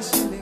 this.